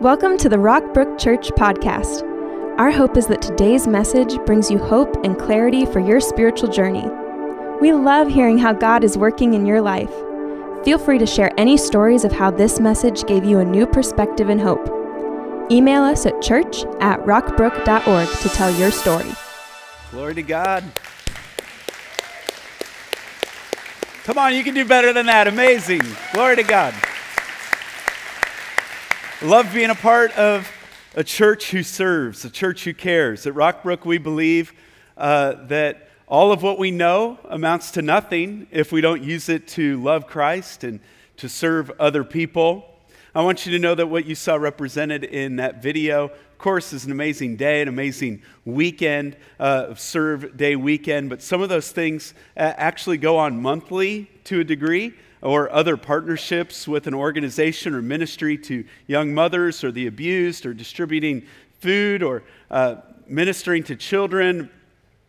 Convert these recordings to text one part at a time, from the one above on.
Welcome to the Rockbrook Church podcast. Our hope is that today's message brings you hope and clarity for your spiritual journey. We love hearing how God is working in your life. Feel free to share any stories of how this message gave you a new perspective and hope. Email us at church at rockbrook.org to tell your story. Glory to God. Come on, you can do better than that. Amazing. Glory to God. Love being a part of a church who serves, a church who cares. At Rockbrook, we believe uh, that all of what we know amounts to nothing if we don't use it to love Christ and to serve other people. I want you to know that what you saw represented in that video, of course, is an amazing day, an amazing weekend, uh, Serve Day weekend, but some of those things uh, actually go on monthly to a degree or other partnerships with an organization or ministry to young mothers or the abused, or distributing food, or uh, ministering to children,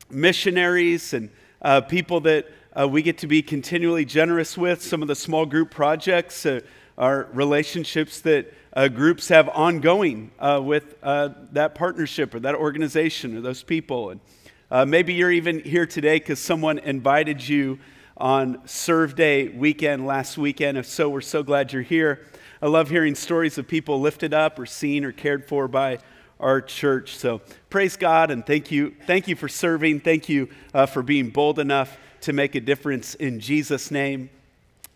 missionaries, and uh, people that uh, we get to be continually generous with. Some of the small group projects uh, are relationships that uh, groups have ongoing uh, with that partnership or that organization or those people. And maybe you're even here today because someone invited you on Serve Day weekend last weekend. If so, we're so glad you're here. I love hearing stories of people lifted up or seen or cared for by our church. So praise God and thank you. Thank you for serving. Thank you uh, for being bold enough to make a difference in Jesus' name.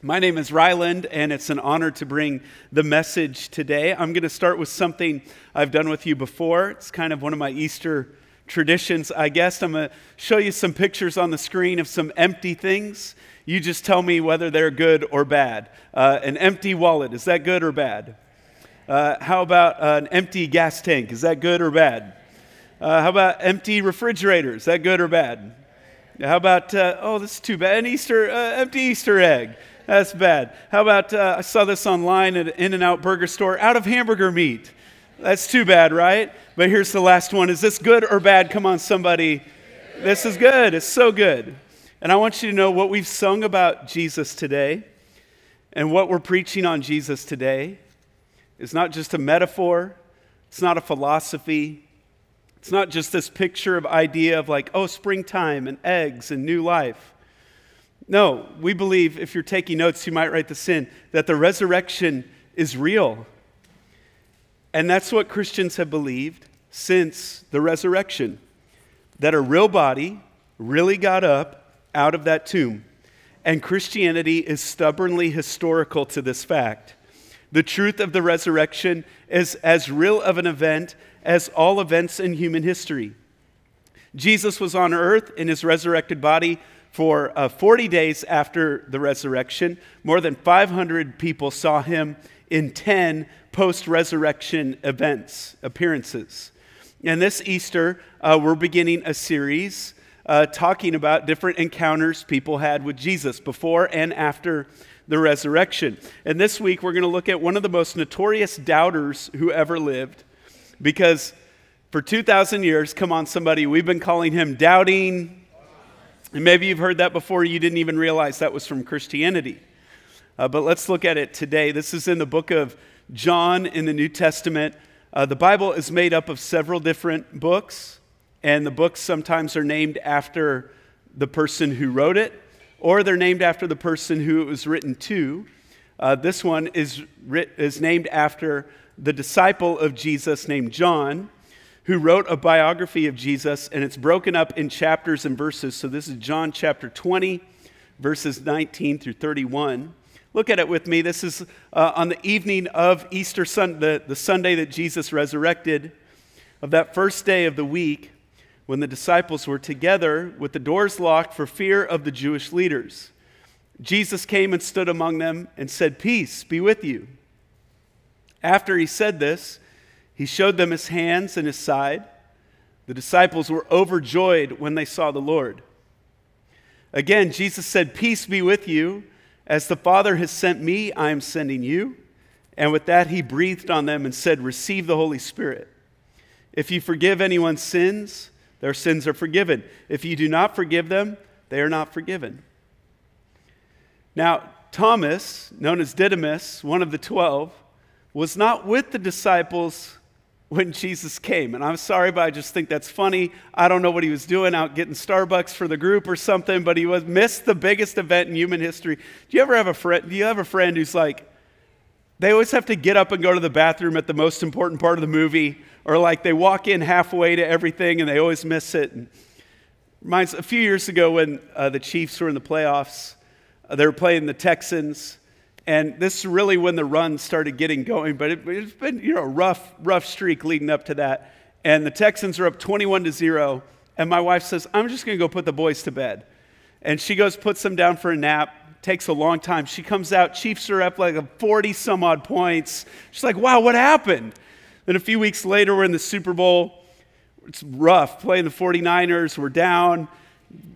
My name is Ryland, and it's an honor to bring the message today. I'm going to start with something I've done with you before. It's kind of one of my Easter traditions, I guess. I'm going to show you some pictures on the screen of some empty things. You just tell me whether they're good or bad. Uh, an empty wallet, is that good or bad? Uh, how about uh, an empty gas tank? Is that good or bad? Uh, how about empty refrigerator? Is that good or bad? How about, uh, oh, this is too bad, an Easter, uh, empty Easter egg? That's bad. How about, I saw this online at an In N Out burger store, out of hamburger meat. That's too bad, right? But here's the last one. Is this good or bad? Come on, somebody. This is good. It's so good. And I want you to know what we've sung about Jesus today and what we're preaching on Jesus today is not just a metaphor, it's not a philosophy, it's not just this picture of idea of like, oh, springtime and eggs and new life. No, we believe, if you're taking notes, you might write this in, that the resurrection is real. And that's what Christians have believed since the resurrection that a real body really got up out of that tomb. And Christianity is stubbornly historical to this fact. The truth of the resurrection is as real of an event as all events in human history. Jesus was on earth in his resurrected body for uh, 40 days after the resurrection. More than 500 people saw him in 10 post resurrection events, appearances. And this Easter, uh, we're beginning a series uh, talking about different encounters people had with Jesus before and after the resurrection. And this week, we're going to look at one of the most notorious doubters who ever lived because for 2,000 years, come on, somebody, we've been calling him doubting. And maybe you've heard that before, you didn't even realize that was from Christianity. Uh, but let's look at it today. This is in the book of John in the New Testament. Uh, the Bible is made up of several different books, and the books sometimes are named after the person who wrote it, or they're named after the person who it was written to. Uh, this one is, writ- is named after the disciple of Jesus named John, who wrote a biography of Jesus, and it's broken up in chapters and verses. So this is John chapter 20, verses 19 through 31. Look at it with me. This is uh, on the evening of Easter Sunday, the, the Sunday that Jesus resurrected, of that first day of the week, when the disciples were together with the doors locked for fear of the Jewish leaders. Jesus came and stood among them and said, Peace be with you. After he said this, he showed them his hands and his side. The disciples were overjoyed when they saw the Lord. Again, Jesus said, Peace be with you. As the Father has sent me, I am sending you. And with that, he breathed on them and said, Receive the Holy Spirit. If you forgive anyone's sins, their sins are forgiven. If you do not forgive them, they are not forgiven. Now, Thomas, known as Didymus, one of the twelve, was not with the disciples when Jesus came. And I'm sorry, but I just think that's funny. I don't know what he was doing out getting Starbucks for the group or something, but he was missed the biggest event in human history. Do you ever have a friend? Do you have a friend who's like, they always have to get up and go to the bathroom at the most important part of the movie, or like they walk in halfway to everything and they always miss it. And reminds a few years ago when uh, the Chiefs were in the playoffs, uh, they were playing the Texans and this is really when the run started getting going, but it, has been you know a rough, rough streak leading up to that. And the Texans are up 21 to zero. And my wife says, "I'm just going to go put the boys to bed." And she goes, puts them down for a nap. Takes a long time. She comes out. Chiefs are up like 40 some odd points. She's like, "Wow, what happened?" Then a few weeks later, we're in the Super Bowl. It's rough playing the 49ers. We're down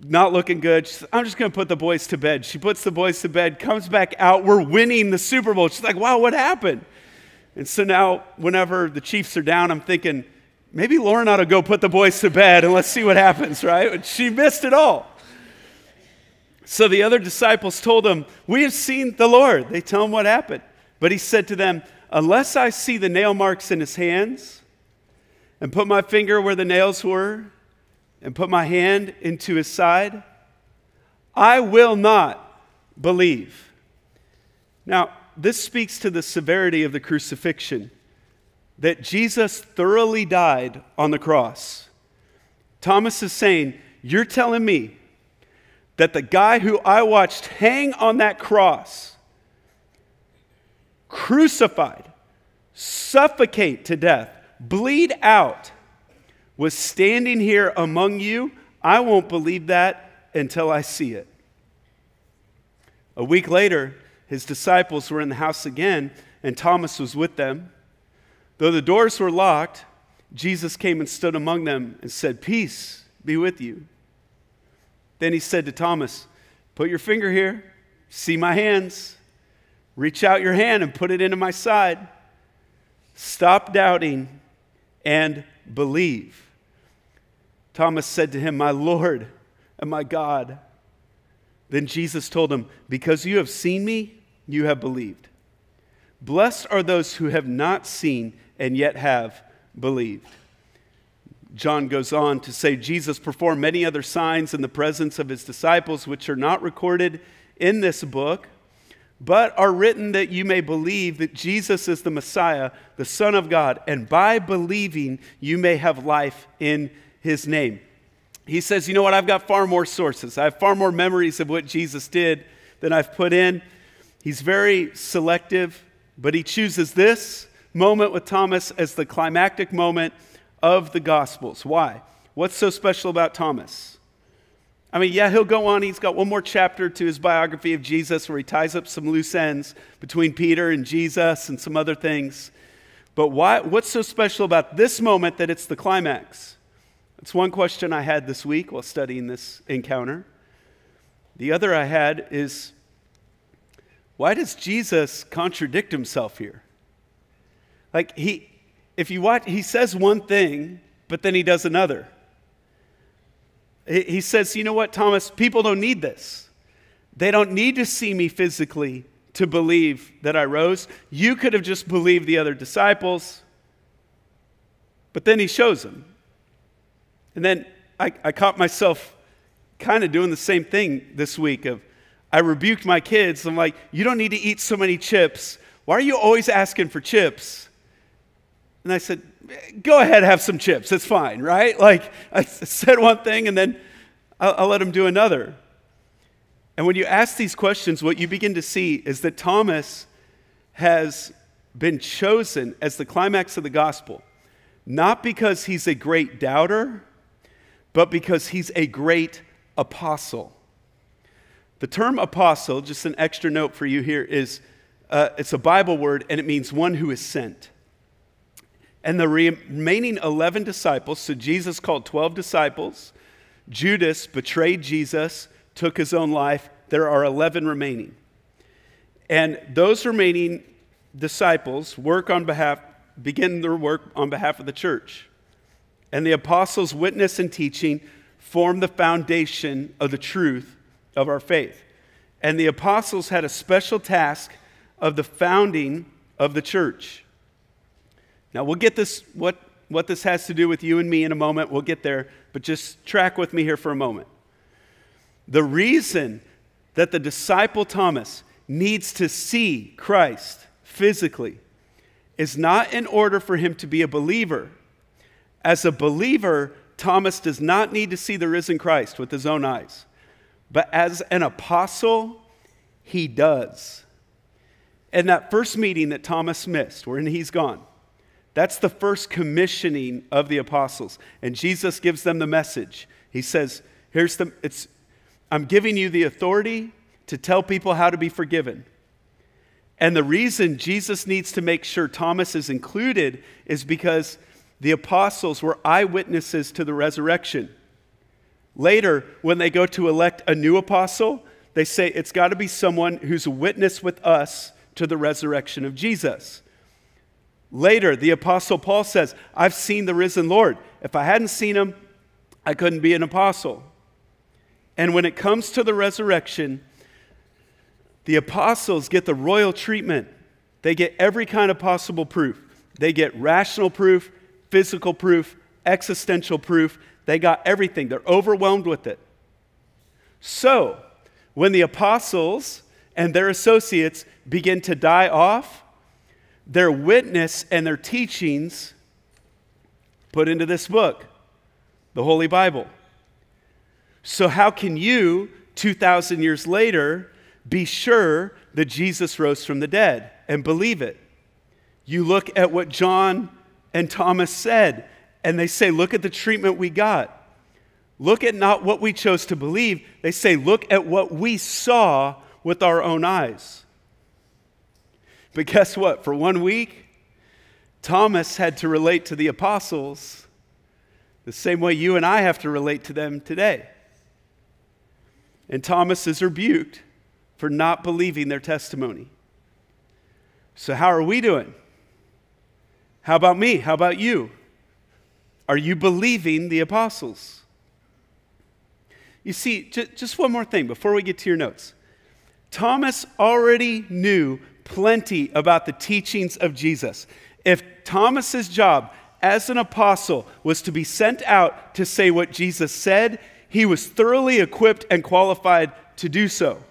not looking good. I'm just going to put the boys to bed. She puts the boys to bed, comes back out. We're winning the Super Bowl. She's like, wow, what happened? And so now, whenever the Chiefs are down, I'm thinking, maybe Lauren ought to go put the boys to bed and let's see what happens, right? She missed it all. So the other disciples told him, We have seen the Lord. They tell him what happened. But he said to them, Unless I see the nail marks in his hands and put my finger where the nails were and put my hand into his side, I will not believe. Now, this speaks to the severity of the crucifixion that Jesus thoroughly died on the cross. Thomas is saying, You're telling me that the guy who I watched hang on that cross, crucified, suffocate to death, bleed out, was standing here among you, I won't believe that until I see it. A week later, his disciples were in the house again, and Thomas was with them. Though the doors were locked, Jesus came and stood among them and said, Peace be with you. Then he said to Thomas, Put your finger here, see my hands. Reach out your hand and put it into my side. Stop doubting and believe. Thomas said to him, My Lord and my God. Then Jesus told him, Because you have seen me, you have believed. Blessed are those who have not seen and yet have believed. John goes on to say Jesus performed many other signs in the presence of his disciples, which are not recorded in this book, but are written that you may believe that Jesus is the Messiah, the Son of God, and by believing you may have life in his name. He says, You know what? I've got far more sources. I have far more memories of what Jesus did than I've put in. He's very selective, but he chooses this moment with Thomas as the climactic moment of the Gospels. Why? What's so special about Thomas? I mean, yeah, he'll go on. He's got one more chapter to his biography of Jesus where he ties up some loose ends between Peter and Jesus and some other things. But why, what's so special about this moment that it's the climax? That's one question I had this week while studying this encounter. The other I had is why does Jesus contradict himself here? Like he if you watch he says one thing but then he does another. He says, "You know what, Thomas, people don't need this. They don't need to see me physically to believe that I rose. You could have just believed the other disciples." But then he shows them. And then I, I caught myself kind of doing the same thing this week of I rebuked my kids. I'm like, you don't need to eat so many chips. Why are you always asking for chips? And I said, go ahead, have some chips. It's fine, right? Like I said one thing and then I'll, I'll let them do another. And when you ask these questions, what you begin to see is that Thomas has been chosen as the climax of the gospel, not because he's a great doubter but because he's a great apostle. The term apostle, just an extra note for you here, is uh, it's a Bible word and it means one who is sent. And the remaining 11 disciples, so Jesus called 12 disciples, Judas betrayed Jesus, took his own life. There are 11 remaining. And those remaining disciples work on behalf, begin their work on behalf of the church and the apostles' witness and teaching form the foundation of the truth of our faith. And the apostles had a special task of the founding of the church. Now, we'll get this, what, what this has to do with you and me in a moment. We'll get there, but just track with me here for a moment. The reason that the disciple Thomas needs to see Christ physically is not in order for him to be a believer. As a believer, Thomas does not need to see the risen Christ with his own eyes. But as an apostle, he does. And that first meeting that Thomas missed, wherein he's gone, that's the first commissioning of the apostles. And Jesus gives them the message. He says, Here's the, it's, I'm giving you the authority to tell people how to be forgiven. And the reason Jesus needs to make sure Thomas is included is because the apostles were eyewitnesses to the resurrection. Later, when they go to elect a new apostle, they say it's got to be someone who's a witness with us to the resurrection of Jesus. Later, the apostle Paul says, I've seen the risen Lord. If I hadn't seen him, I couldn't be an apostle. And when it comes to the resurrection, the apostles get the royal treatment. They get every kind of possible proof. They get rational proof, physical proof, existential proof. They got everything. They're overwhelmed with it. So, when the apostles and their associates begin to die off, their witness and their teachings put into this book, the Holy Bible. So, how can you, 2,000 years later, be sure that Jesus rose from the dead and believe it. You look at what John and Thomas said, and they say, Look at the treatment we got. Look at not what we chose to believe. They say, Look at what we saw with our own eyes. But guess what? For one week, Thomas had to relate to the apostles the same way you and I have to relate to them today. And Thomas is rebuked for not believing their testimony. So, how are we doing? How about me? How about you? Are you believing the apostles? You see, j- just one more thing before we get to your notes. Thomas already knew plenty about the teachings of Jesus. If Thomas's job as an apostle was to be sent out to say what Jesus said, he was thoroughly equipped and qualified to do so.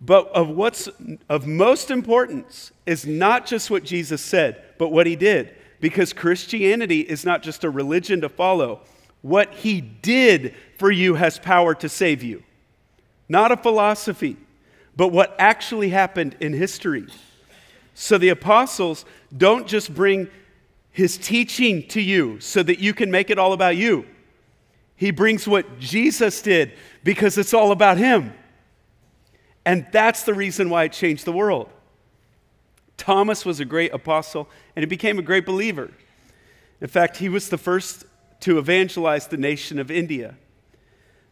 But of what's of most importance is not just what Jesus said, but what he did. Because Christianity is not just a religion to follow. What he did for you has power to save you. Not a philosophy, but what actually happened in history. So the apostles don't just bring his teaching to you so that you can make it all about you. He brings what Jesus did because it's all about him. And that's the reason why it changed the world. Thomas was a great apostle and he became a great believer. In fact, he was the first to evangelize the nation of India.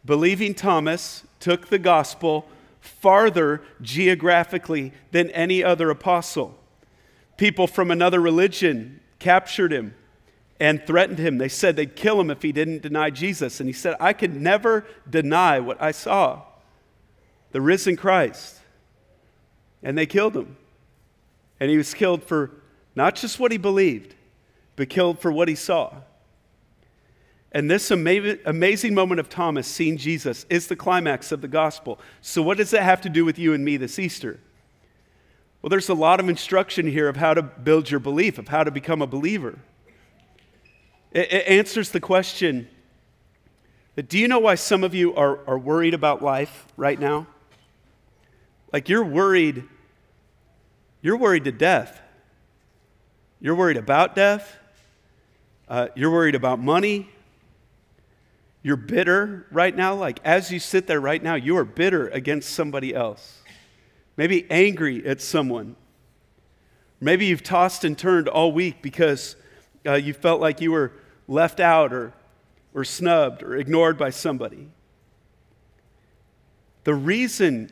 Believing Thomas took the gospel farther geographically than any other apostle. People from another religion captured him and threatened him. They said they'd kill him if he didn't deny Jesus. And he said, I could never deny what I saw the risen Christ. And they killed him. And he was killed for not just what he believed, but killed for what he saw. And this amazing moment of Thomas seeing Jesus is the climax of the gospel. So, what does that have to do with you and me this Easter? Well, there's a lot of instruction here of how to build your belief, of how to become a believer. It, it answers the question that do you know why some of you are, are worried about life right now? Like you're worried, you're worried to death. You're worried about death. Uh, you're worried about money. You're bitter right now. Like as you sit there right now, you are bitter against somebody else. Maybe angry at someone. Maybe you've tossed and turned all week because uh, you felt like you were left out or, or snubbed or ignored by somebody. The reason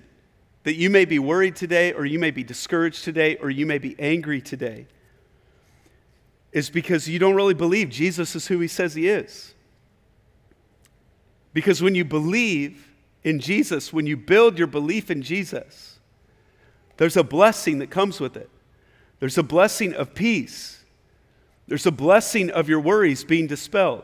that you may be worried today, or you may be discouraged today, or you may be angry today, is because you don't really believe Jesus is who he says he is. Because when you believe in Jesus, when you build your belief in Jesus, there's a blessing that comes with it. There's a blessing of peace. There's a blessing of your worries being dispelled.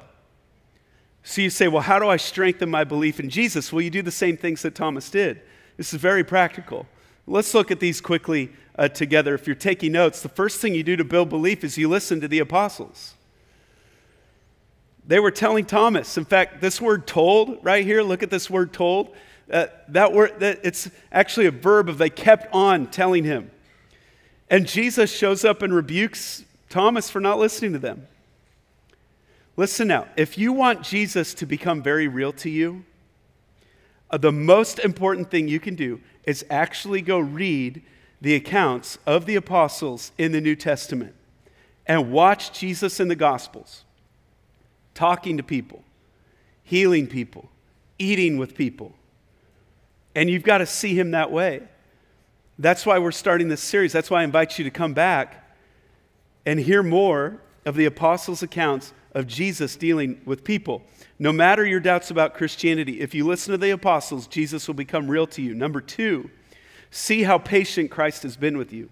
So you say, well, how do I strengthen my belief in Jesus? Well, you do the same things that Thomas did. This is very practical. Let's look at these quickly uh, together. If you're taking notes, the first thing you do to build belief is you listen to the apostles. They were telling Thomas. In fact, this word told right here, look at this word told. Uh, that word, that it's actually a verb of they kept on telling him. And Jesus shows up and rebukes Thomas for not listening to them. Listen now, if you want Jesus to become very real to you, Uh, the most important thing you can do is actually go read the accounts of the apostles in the New Testament and watch Jesus in the Gospels talking to people, healing people, eating with people. And you've got to see him that way. That's why we're starting this series. That's why I invite you to come back and hear more of the apostles' accounts of Jesus dealing with people. No matter your doubts about Christianity, if you listen to the apostles, Jesus will become real to you. Number two, see how patient Christ has been with you.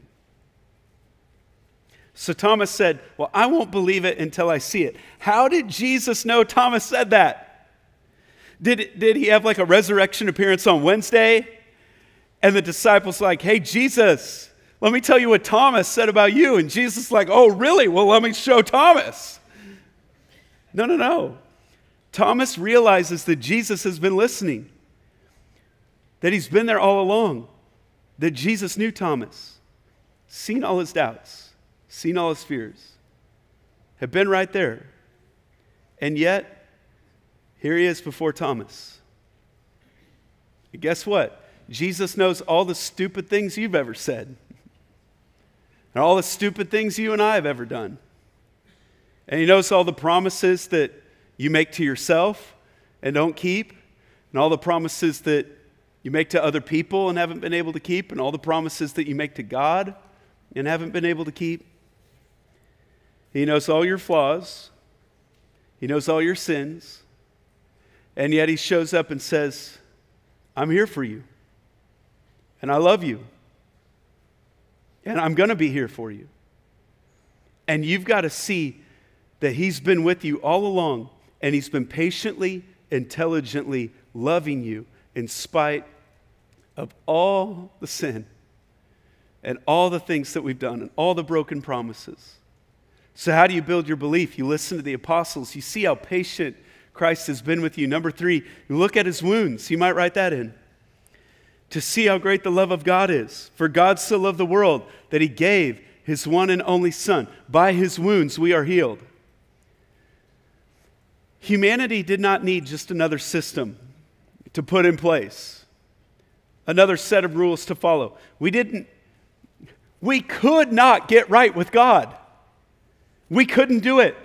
So Thomas said, Well, I won't believe it until I see it. How did Jesus know Thomas said that? Did, did he have like a resurrection appearance on Wednesday? And the disciples like, Hey, Jesus, let me tell you what Thomas said about you. And Jesus is like, Oh, really? Well, let me show Thomas. No, no, no. Thomas realizes that Jesus has been listening, that he's been there all along, that Jesus knew Thomas, seen all his doubts seen all his fears, have been right there. And yet, here he is before Thomas. And guess what? Jesus knows all the stupid things you've ever said, and all the stupid things you and I have ever done. And he knows all the promises that you make to yourself and don't keep, and all the promises that you make to other people and haven't been able to keep, and all the promises that you make to God and haven't been able to keep. He knows all your flaws, He knows all your sins, and yet He shows up and says, I'm here for you, and I love you, and I'm going to be here for you. And you've got to see that He's been with you all along, and He's been patiently, intelligently loving you in spite of all the sin and all the things that we've done and all the broken promises. So, how do you build your belief? You listen to the apostles, you see how patient Christ has been with you. Number three, you look at his wounds. You might write that in. To see how great the love of God is. For God so loved the world that he gave his one and only Son. By his wounds we are healed. Humanity did not need just another system to put in place, another set of rules to follow. We didn't, we could not get right with God. We couldn't do it.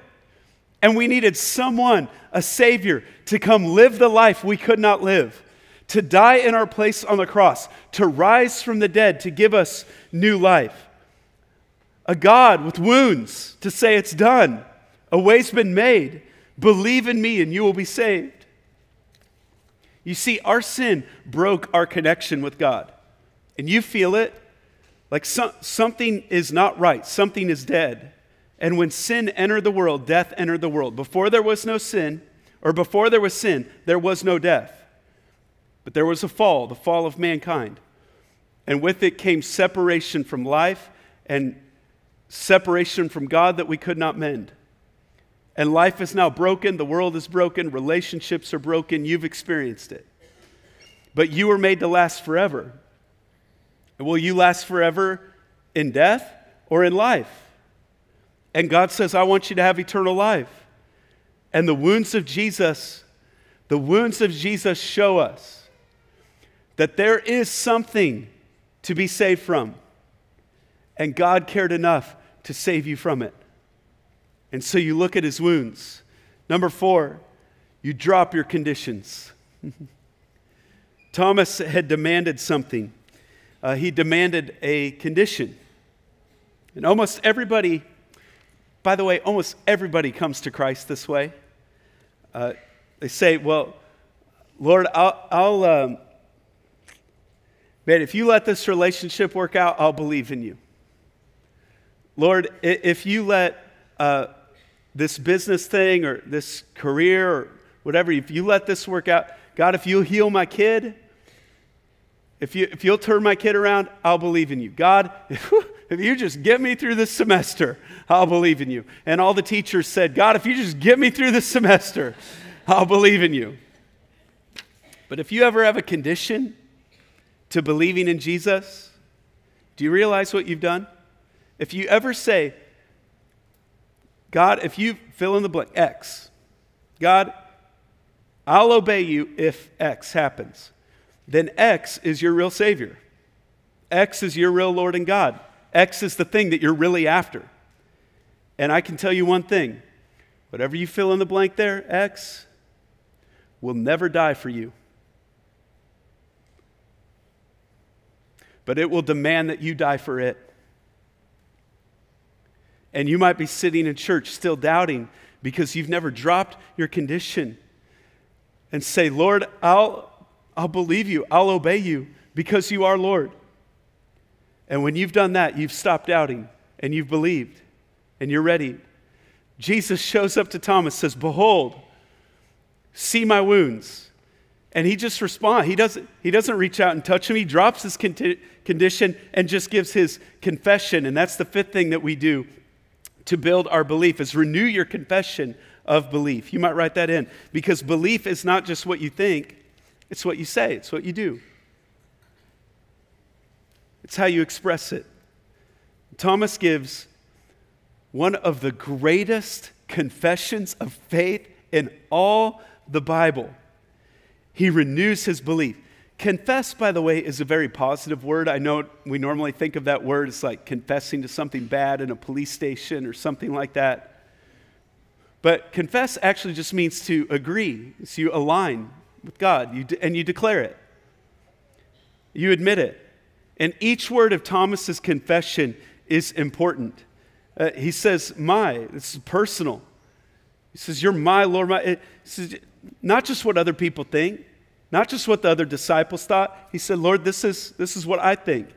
And we needed someone, a Savior, to come live the life we could not live, to die in our place on the cross, to rise from the dead, to give us new life. A God with wounds to say it's done, a way's been made. Believe in me and you will be saved. You see, our sin broke our connection with God. And you feel it like so- something is not right, something is dead. And when sin entered the world, death entered the world. Before there was no sin, or before there was sin, there was no death. But there was a fall, the fall of mankind. And with it came separation from life and separation from God that we could not mend. And life is now broken, the world is broken, relationships are broken, you've experienced it. But you were made to last forever. And will you last forever in death or in life? And God says, I want you to have eternal life. And the wounds of Jesus, the wounds of Jesus show us that there is something to be saved from. And God cared enough to save you from it. And so you look at his wounds. Number four, you drop your conditions. Thomas had demanded something. Uh, he demanded a condition. And almost everybody by the way, almost everybody comes to Christ this way. Uh, they say, Well, Lord, I'll, I'll um, man, if you let this relationship work out, I'll believe in you. Lord, if you let uh, this business thing or this career or whatever, if you let this work out, God, if you'll heal my kid, if, you, if you'll turn my kid around, I'll believe in you. God, if you just get me through this semester, I'll believe in you. And all the teachers said, God, if you just get me through this semester, I'll believe in you. But if you ever have a condition to believing in Jesus, do you realize what you've done? If you ever say, God, if you fill in the blank, X, God, I'll obey you if X happens, then X is your real Savior. X is your real Lord and God. X is the thing that you're really after. And I can tell you one thing whatever you fill in the blank there, X, will never die for you. But it will demand that you die for it. And you might be sitting in church still doubting because you've never dropped your condition and say, Lord, I'll, I'll believe you, I'll obey you because you are Lord. And when you've done that, you've stopped doubting and you've believed and you're ready. Jesus shows up to Thomas, says, Behold, see my wounds. And he just responds. He doesn't, he doesn't reach out and touch him. He drops his con- condition and just gives his confession. And that's the fifth thing that we do to build our belief is renew your confession of belief. You might write that in because belief is not just what you think, it's what you say, it's what you do. It's how you express it. Thomas gives one of the greatest confessions of faith in all the Bible. He renews his belief. Confess, by the way, is a very positive word. I know we normally think of that word as like confessing to something bad in a police station or something like that. But confess actually just means to agree. So you align with God you de- and you declare it. You admit it. And each word of Thomas's confession is important. Uh, he says, My, this is personal. He says, You're my Lord. My, it, says, not just what other people think, not just what the other disciples thought. He said, Lord, this is, this is what I think.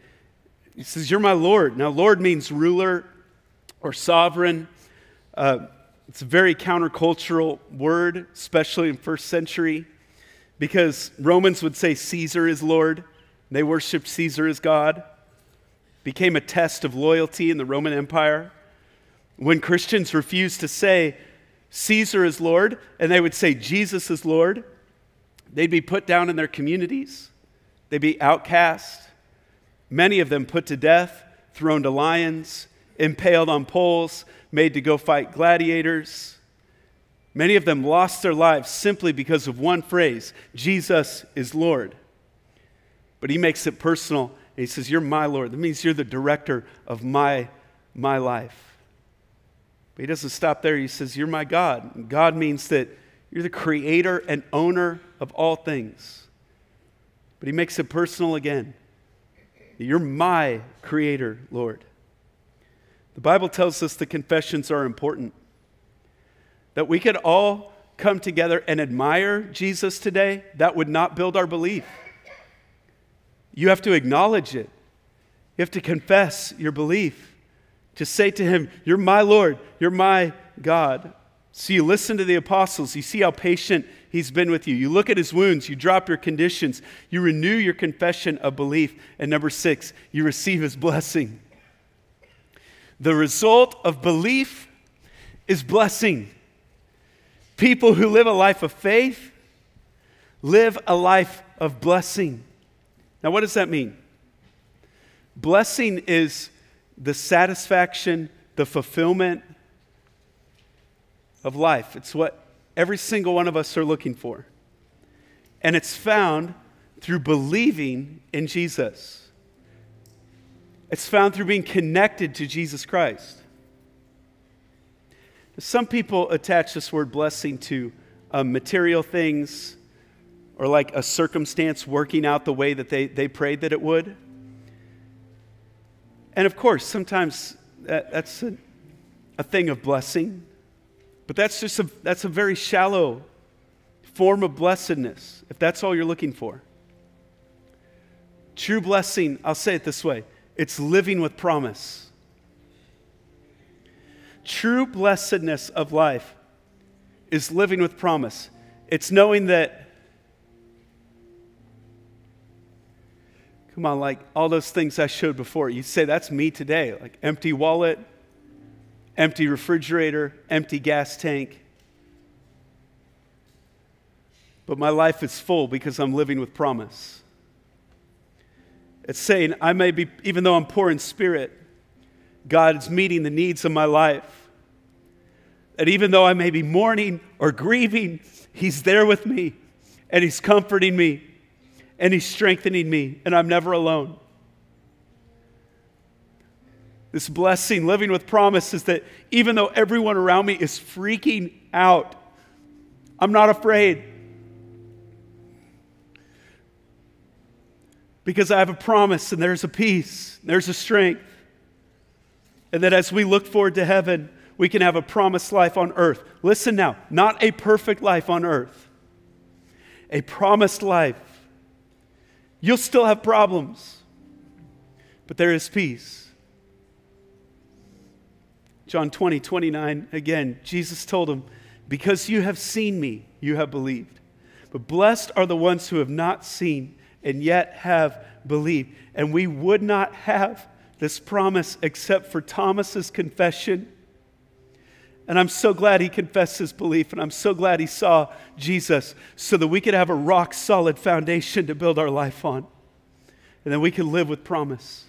He says, You're my Lord. Now, Lord means ruler or sovereign. Uh, it's a very countercultural word, especially in first century, because Romans would say Caesar is Lord. They worshiped Caesar as God. Became a test of loyalty in the Roman Empire. When Christians refused to say Caesar is Lord and they would say Jesus is Lord, They'd be put down in their communities, they'd be outcast, many of them put to death, thrown to lions, impaled on poles, made to go fight gladiators. Many of them lost their lives simply because of one phrase Jesus is Lord. But he makes it personal he says, You're my Lord. That means you're the director of my, my life. But he doesn't stop there. He says, You're my God. God means that you're the creator and owner of all things. But he makes it personal again. You're my creator, Lord. The Bible tells us the confessions are important. That we could all come together and admire Jesus today, that would not build our belief. You have to acknowledge it. You have to confess your belief. To say to him, You're my Lord, you're my God. So you listen to the apostles, you see how patient he's been with you. You look at his wounds, you drop your conditions, you renew your confession of belief. And number six, you receive his blessing. The result of belief is blessing. People who live a life of faith live a life of blessing. Now, what does that mean? Blessing is the satisfaction, the fulfillment, of life. It's what every single one of us are looking for. And it's found through believing in Jesus. It's found through being connected to Jesus Christ. Some people attach this word blessing to um, material things or like a circumstance working out the way that they, they prayed that it would. And of course, sometimes that, that's a, a thing of blessing. But that's just a, that's a very shallow form of blessedness, if that's all you're looking for. True blessing, I'll say it this way it's living with promise. True blessedness of life is living with promise. It's knowing that, come on, like all those things I showed before, you say, that's me today. Like empty wallet, empty refrigerator, empty gas tank. But my life is full because I'm living with promise. It's saying, I may be, even though I'm poor in spirit, God is meeting the needs of my life. That even though I may be mourning or grieving, He's there with me and He's comforting me and He's strengthening me, and I'm never alone. This blessing, living with promise, is that even though everyone around me is freaking out, I'm not afraid. Because I have a promise and there's a peace, there's a strength. And that as we look forward to heaven, we can have a promised life on earth. Listen now, not a perfect life on earth, a promised life. You'll still have problems, but there is peace. John 20, 29, again, Jesus told him, Because you have seen me, you have believed. But blessed are the ones who have not seen and yet have believed. And we would not have this promise except for Thomas's confession. And I'm so glad he confessed his belief, and I'm so glad he saw Jesus so that we could have a rock solid foundation to build our life on. And then we can live with promise.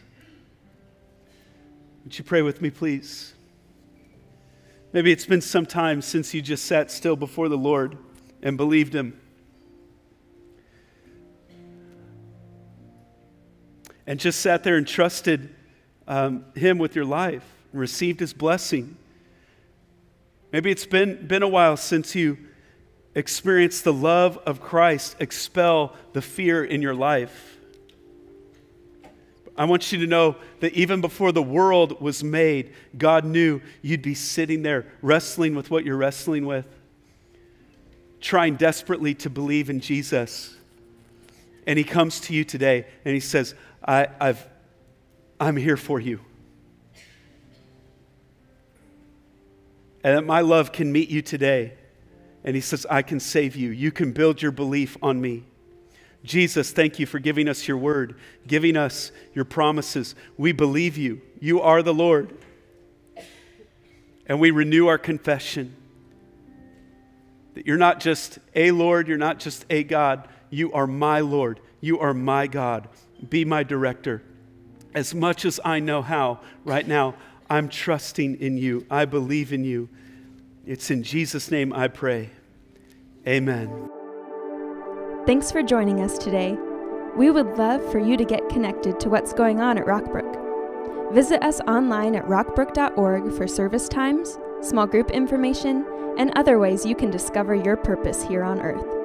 Would you pray with me, please? Maybe it's been some time since you just sat still before the Lord and believed him. And just sat there and trusted um, Him with your life and received His blessing. Maybe it's been, been a while since you experienced the love of Christ expel the fear in your life. I want you to know that even before the world was made, God knew you'd be sitting there wrestling with what you're wrestling with, trying desperately to believe in Jesus. And He comes to you today and He says, I, have I'm here for you. And that my love can meet you today. And he says, I can save you. You can build your belief on me. Jesus, thank you for giving us your word, giving us your promises. We believe you. You are the Lord. And we renew our confession that you're not just a Lord, you're not just a God. You are my Lord. You are my God. Be my director as much as I know how right now, I'm trusting in you. I believe in you. It's in Jesus' name I pray. Amen. Thanks for joining us today. We would love for you to get connected to what's going on at Rockbrook. Visit us online at rockbrook.org for service times, small group information, and other ways you can discover your purpose here on earth.